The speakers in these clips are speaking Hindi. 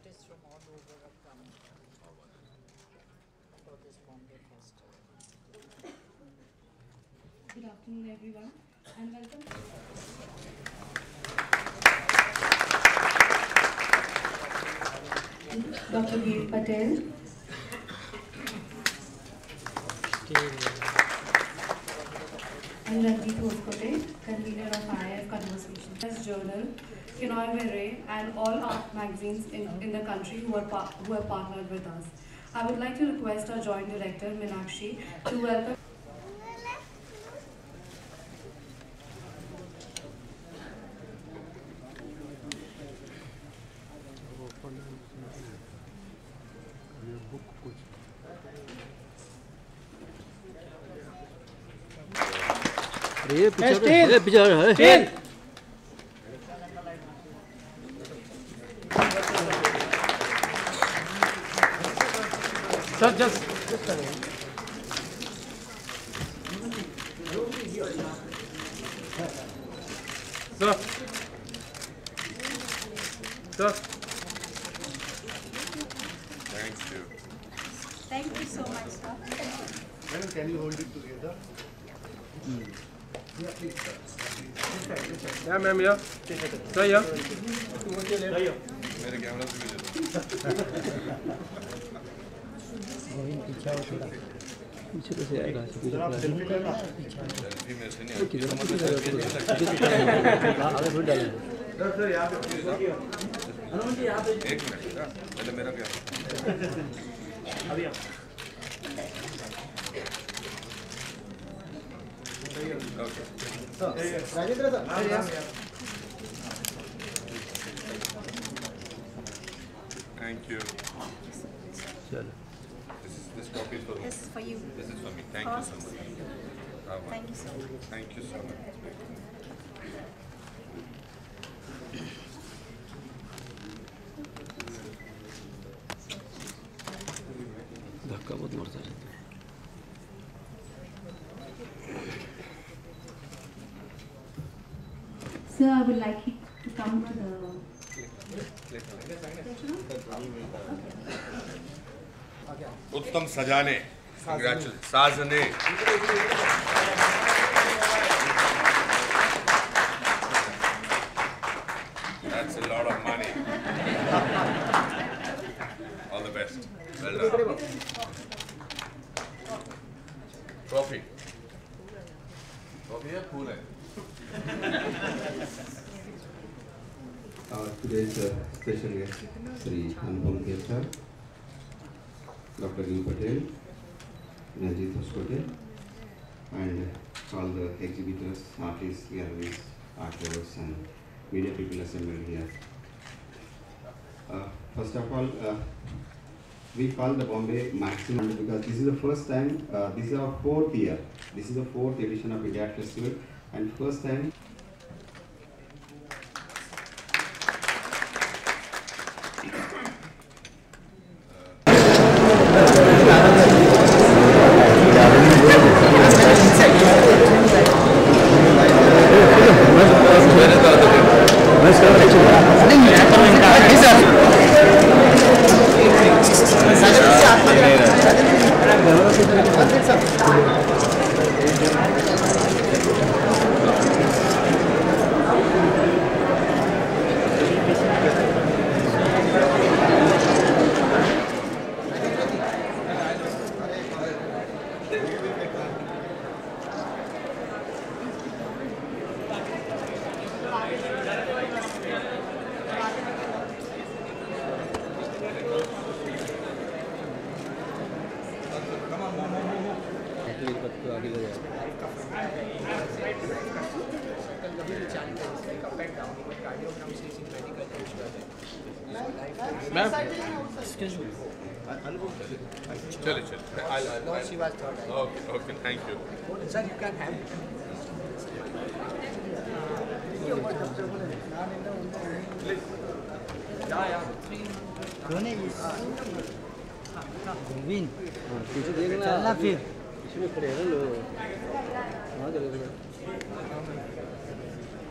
Artists from all over for this Bombay Festival. Good afternoon, everyone, and welcome. Dr. Veer Patel. And Ranjit Hoskote, convener of IIF Conversation. As Journal, Kinoy Verre, and all art magazines in, in the country who are, par- who have partnered with us. I would like to request our Joint Director, Minakshi, to welcome ये पीछे ये पीछे है Thank you. Thank you so much, sir. Madam, can you hold it together? Yeah, ma'am, yeah. Sir, yeah. मेरे कैमरा से भी ले लो पीछे कैसे आएगा पीछे सेल्फी मेरे से नहीं आती किधर मतलब किधर सेल्फी नहीं लगती आगे फिर डालें एक मिनट हाँ, पहले मेरा क्या Okay. Rajendra sir. Thank you. चलो This is this copy is for me. This is for you. This is for me. Thank you so much. Thank you so much. Thank you so much. बहुत मारता है Sir, I would like you to come to the उत्तम सजाने साजने That's a lot of money. All the best. Well done. Special guest, Anupam Tirtha, Dr. Gil Patel, Ranjit Hoskote, and all the exhibitors, artists, galleries, art lovers, and media people assembled here. Uh, first of all, uh, we call the Bombay Maximum because this is the first time, uh, this is our fourth year. This is the fourth edition of India Festival, and first time चले चले I'll, I'll, I'll. Okay, okay, thank you. Sir, you can have. Govind हाँ, पीछे देखना चलना फिर पीछे में खड़े हैं ना लोग वहाँ चले गए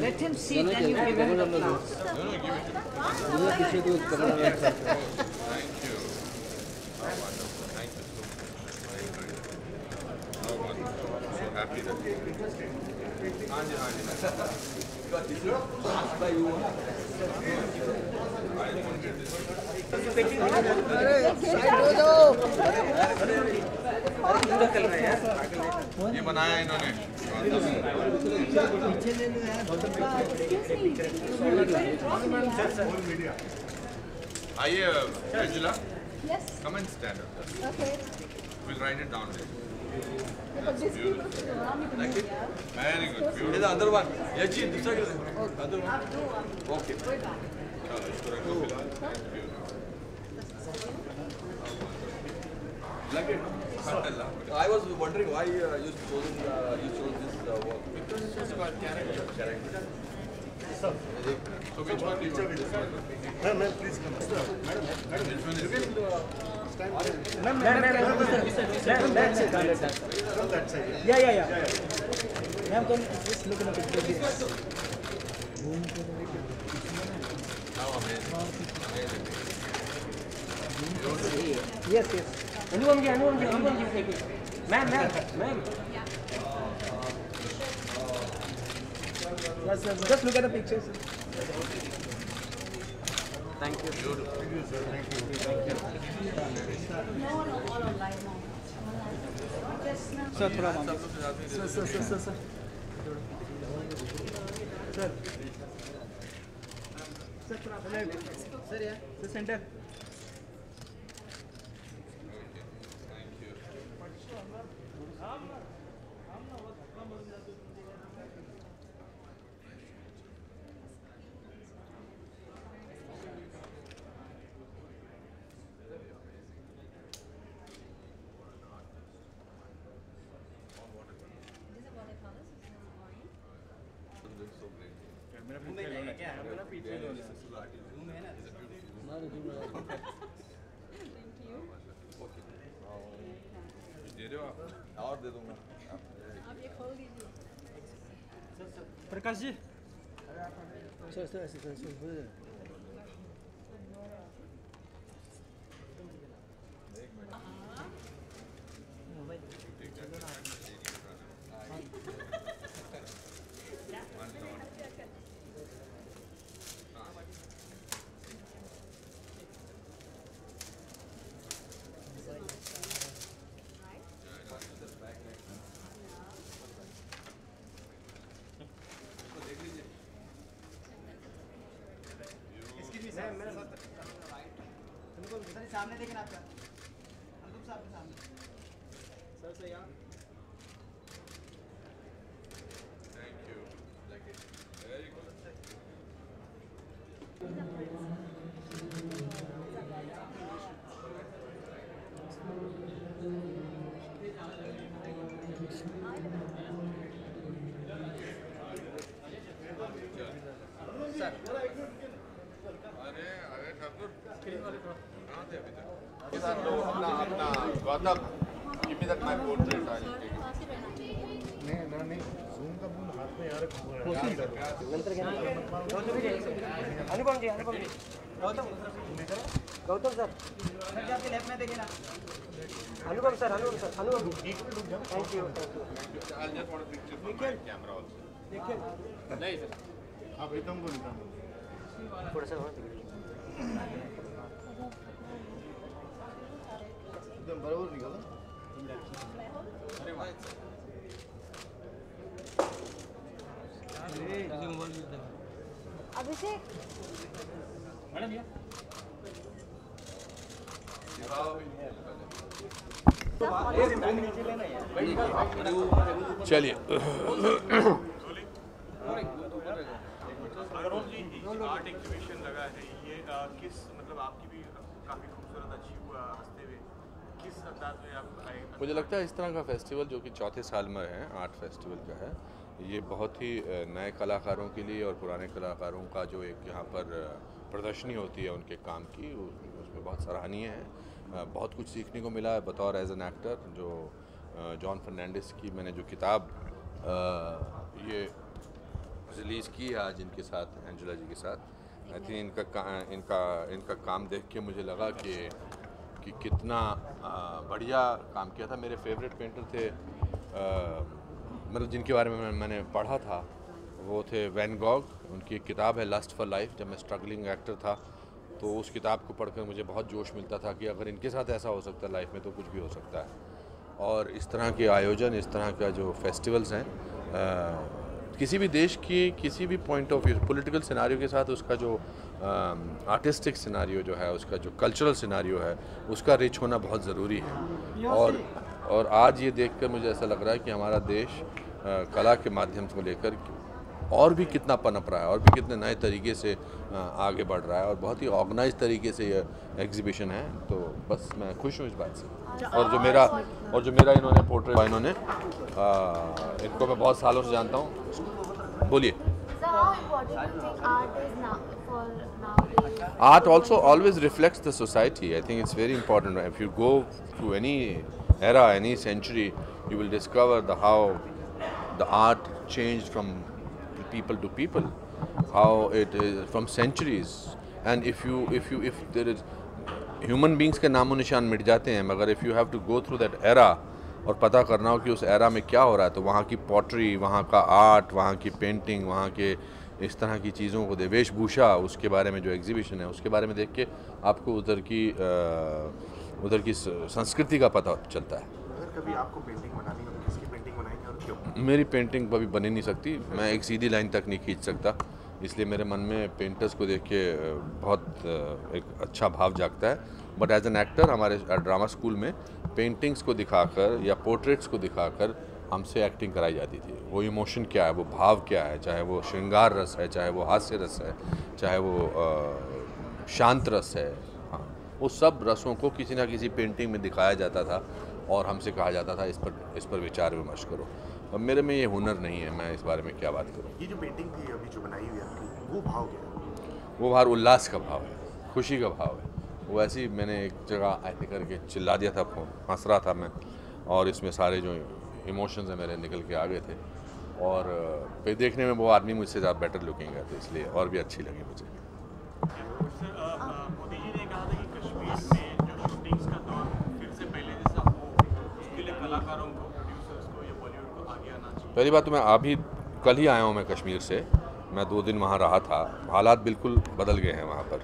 Let him see, then you give him the flowers. Happy that. हाँ जी हाँ जी I wanted this. ये बनाया इन्होंने आइए Anjula come and stand up Okay. we'll write it down there But these people should allow me to move, yeah? very good beautiful अंदर वन ये चीज दूसरा कर अंदर वन ओके चलो इसको रखो फिलहाल like it I was wondering why uh, you chosen uh, you chose this uh, work because it's just about character character so which one do you want this one Ma'am, ma'am, please come. Sir, madam, madam, which one is It from that side. Yeah, yeah, yeah. Ma'am, can just look at the picture, please? how amazing Yes, yes. Anyone give, anyone give, anyone give, take. Ma'am, ma'am, ma'am. Yes, yes, just look at the pictures. Thank you. No, no, all online, no. Sir, थोड़ा मान Sir, sir, sir, sir, sir. Sir. Sir, थोड़ा Sir, yeah. Sir, center. और दे दूँगा आप ये खोल दीजिए Prakash ji sir sir sir sir सामने देखना आपका अनुप साहब के सामने सर सर यहाँ thank you very good अरे अरे ठाकुर कहाँ थे अभी तक ये साथ लोग अपना अपना Gautam give me that my portrait I'll take it पास ही रहना चाहिए नहीं ना नहीं जूम का फ़ोन हाथ में यार Anupam ji Anupam ji Gautam Gautam sir sir Anupam sir Anupam sir Anupam thank you thank you I'll just want a picture for my camera also हाँ प्रीतम को थोड़ा सा एकदम बराबर निकाला अरे अभिषेक। चलिए अरुण जी आर्ट एग्जीबिशन लगा है ये। किस मतलब आपकी भी काफ़ी खूबसूरत अच्छी हँसते हुए किस साथ में आप मुझे लगता है इस तरह का फेस्टिवल जो कि चौथे साल में है आर्ट फेस्टिवल का है ये बहुत ही नए कलाकारों के लिए और पुराने कलाकारों का जो एक यहाँ पर प्रदर्शनी होती है उनके काम की उसमें बहुत सराहनीय है। बहुत कुछ सीखने को मिला है बतौर एज एन एक्टर जो जॉन फर्नांडिस की मैंने जो किताब ये रिलीज़ की आज इनके साथ एंजेला जी के साथ। आई थिंक इनका का, इनका इनका काम देख के मुझे लगा कि कि कितना बढ़िया काम किया था। मेरे फेवरेट पेंटर थे आ, मतलब जिनके बारे में मैंने पढ़ा था वो थे वैन गॉग उनकी एक किताब है लस्ट फॉर लाइफ जब मैं स्ट्रगलिंग एक्टर था तो उस किताब को पढ़कर मुझे बहुत जोश मिलता था कि अगर इनके साथ ऐसा हो सकता है लाइफ में तो कुछ भी हो सकता है। और इस तरह के आयोजन इस तरह का जो फेस्टिवल्स हैं किसी भी देश की किसी भी point of view political scenario के साथ उसका जो आर्टिस्टिक सिनारियो जो है उसका जो कल्चरल सिनारियो है उसका रिच होना बहुत ज़रूरी है। और और आज ये देखकर मुझे ऐसा लग रहा है कि हमारा देश कला के माध्यम को लेकर और भी कितना पनप रहा है और भी कितने नए तरीके से आगे बढ़ रहा है और बहुत ही ऑर्गेनाइज तरीके से ये एग्जीबिशन है। तो बस मैं खुश हूँ इस बात से। और जो मेरा और जो मेरा इन्होंने पोर्ट्रेट इन्होंने इनको मैं बहुत सालों से जानता हूँ। बोलिए। Art also always reflects the society. I think it's very important. If you go to any era, any century, you will discover the how the art changed from people to people, how it is from centuries. And if you if you if there is human beings के नामो निशान मिट जाते हैं मगर if you have to go through that era और पता करना हो कि उस एरा में क्या हो रहा है तो वहाँ की पॉटरी वहाँ का आर्ट वहाँ की पेंटिंग वहाँ के इस तरह की चीज़ों को दे वेशभूषा उसके बारे में जो एग्जीबिशन है उसके बारे में देख के आपको उधर की अ, उधर की संस्कृति का पता चलता है। अगर कभी आपको पेंटिंग बनानी हो तो किसकी पेंटिंग बनाएँगे और क्यों? मेरी पेंटिंग कभी बनी नहीं सकती मैं एक सीधी लाइन तक नहीं खींच सकता इसलिए मेरे मन में पेंटर्स को देख के बहुत एक अच्छा भाव जागता है। बट एज एन एक्टर हमारे ड्रामा स्कूल में पेंटिंग्स को दिखाकर या पोर्ट्रेट्स को दिखाकर हमसे एक्टिंग कराई जाती थी। वो इमोशन क्या है वो भाव क्या है चाहे वो श्रृंगार रस है चाहे वो हास्य रस है चाहे वो शांत रस हाँ वो सब रसों को किसी ना किसी पेंटिंग में दिखाया जाता था और हमसे कहा जाता था इस पर इस पर विचार विमर्श करो। अब मेरे में ये हुनर नहीं है मैं इस बारे में क्या बात करूँ? ये जो पेंटिंग थी अभी जो बनाई हुई है आपकी वो भाव क्या है? वो बाहर उल्लास का भाव है खुशी का भाव है। वो ऐसे ही मैंने एक जगह ऐसे करके चिल्ला दिया था फ़ोन हंस रहा था मैं और इसमें सारे जो इमोशंस हैं मेरे निकल के आ गए थे। और फिर देखने में वो आदमी मुझसे ज़्यादा बेटर लुकिंग है तो इसलिए और भी अच्छी लगी मुझे सर अ, अ, मोदी जी ने कहा था कि कश्मीर में जो शूटिंग्स का दौर फिर से पहले जैसा हो उसके लिए कलाकारों को प्रोड्यूसर्स को या बॉलीवुड को आगे आना चाहिए पहली बात तो मैं अभी कल ही आया हूँ मैं कश्मीर से। मैं दो दिन वहाँ रहा था। हालात बिल्कुल बदल गए हैं वहाँ पर।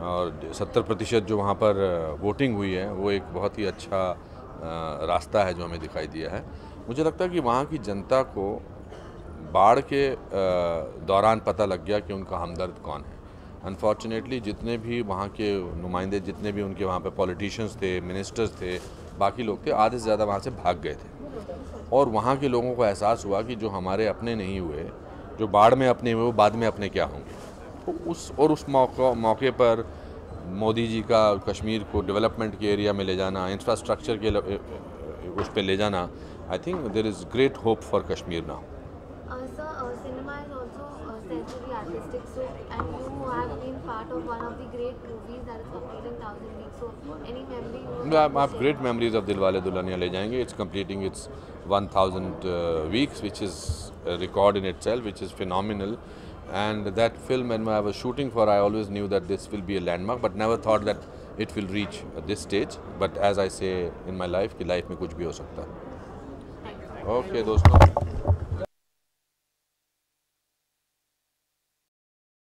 और सत्तर प्रतिशत जो वहाँ पर वोटिंग हुई है, वो एक बहुत ही अच्छा रास्ता है जो हमें दिखाई दिया है। मुझे लगता है कि वहाँ की जनता को बाढ़ के दौरान पता लग गया कि उनका हमदर्द कौन है। अनफॉर्चुनेटली जितने भी वहाँ के नुमाइंदे, जितने भी उनके वहाँ पे पॉलिटिशियंस थे मिनिस्टर्स थे, बाकी लोग थे, आधे से ज़्यादा वहाँ से भाग गए थे। और वहाँ के लोगों को एहसास हुआ कि जो हमारे अपने नहीं हुए, जो बाढ़ में अपने हुए, वो बाद में अपने क्या होंगे? तो उस, और उस मौका, मौके पर मोदी जी का कश्मीर को डेवलपमेंट के एरिया में ले जाना इंफ्रास्ट्रक्चर के उस पर ले जाना I think there is great hope for Kashmir now Uh, sir, uh, cinema is also uh, sensory artistic. So, and you have been part आप great memories of Dilwale Dulhania Le जाएँगे. It's completing its 1000 weeks which is record in itself which is final and that film and I shooting for I always knew that this will be a landmark but never thought that it will reach this stage but as I say in my life की लाइफ में कुछ भी हो सकता। है ओके दोस्तों।